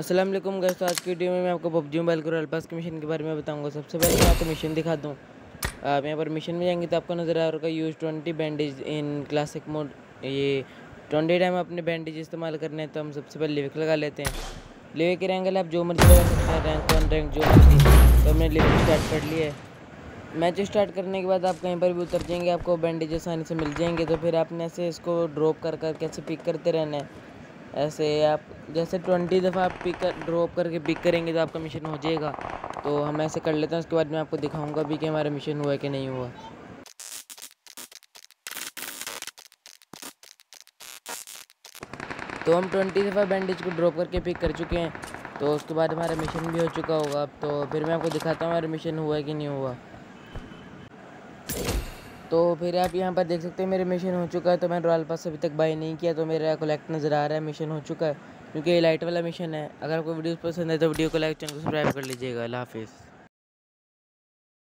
अस्सलाम वालेकुम दोस्तों आज की वीडियो में मैं आपको पबजी मोबाइल को पास के मिशन के बारे में बताऊँगा। सबसे पहले मैं आपको मिशन दिखा दूँ। आप यहाँ पर मिशन में जाएँगे तो आपको नज़र आ रहा use twenty bandage in classic mode ये ट्वेंटी टाइम अपने बैंडेज इस्तेमाल करने हैं तो हम सबसे पहले लिविक लगा लेते हैं। लिविक के रैंक आप जो मर्ज़ी लगा सकते हैं रैंक वन रैंक जो मर्ज़ी। तो हमने लिविक स्टार्ट कर लिया है। मैच स्टार्ट करने के बाद आप कहीं पर भी उतर जाएँगे, आपको बैंडेज आसानी से मिल जाएँगे। तो फिर आपने ऐसे इसको ड्रॉप कर कर, कैसे पिक करते रहना है। ऐसे आप, जैसे ट्वेंटी दफ़ा आप पिक कर ड्रॉप करके पिक करेंगे तो आपका मिशन हो जाएगा। तो हम ऐसे कर लेते हैं, उसके बाद मैं आपको दिखाऊँगा भी कि हमारा मिशन हुआ कि नहीं हुआ। तो हम ट्वेंटी दफ़ा बैंडेज को ड्रॉप करके पिक कर चुके हैं। तो उसके बाद हमारा मिशन भी हो चुका होगा। अब तो फिर मैं आपको दिखाता हूँ हमारा मिशन हुआ कि नहीं हुआ। तो फिर आप यहाँ पर देख सकते हैं, मेरे मिशन हो चुका है तो मैंने रॉयल पास अभी तक बाई नहीं किया तो मेरा कलेक्ट नज़र आ रहा है मिशन हो चुका है, क्योंकि ये लाइट वाला मिशन है। अगर आपको वीडियो पसंद है तो वीडियो को लाइक चैनल को सब्सक्राइब कर लीजिएगा। अल्लाह हाफिज़।